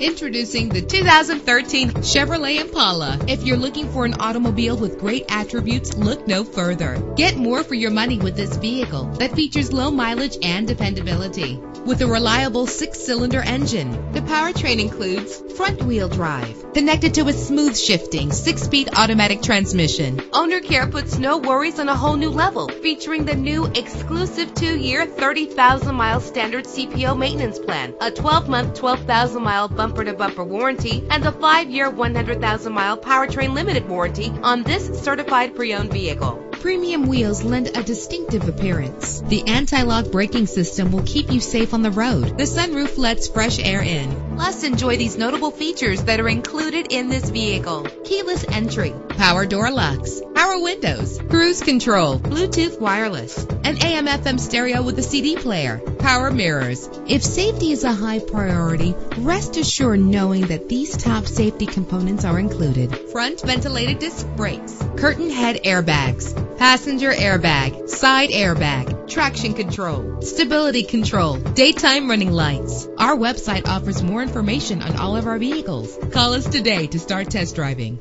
Introducing the 2013 Chevrolet Impala. If you're looking for an automobile with great attributes, look no further. Get more for your money with this vehicle that features low mileage and dependability. With a reliable six-cylinder engine, the powertrain includes front-wheel drive connected to a smooth shifting six-speed automatic transmission. Owner Care puts no worries on a whole new level, featuring the new exclusive two-year, 30,000-mile standard CPO maintenance plan, a 12-month, 12,000-mile bumper-to-bumper warranty, and a five-year, 100,000-mile powertrain limited warranty on this certified pre-owned vehicle. Premium wheels lend a distinctive appearance. The anti-lock braking system will keep you safe on the road. The sunroof lets fresh air in. Plus, enjoy these notable features that are included in this vehicle. Keyless entry, power door locks, power windows, cruise control, Bluetooth wireless, an AM FM stereo with a CD player, power mirrors. If safety is a high priority, rest assured knowing that these top safety components are included. Front ventilated disc brakes, curtain head airbags, passenger airbag, side airbag, traction control, stability control, daytime running lights. Our website offers more information on all of our vehicles. Call us today to start test driving.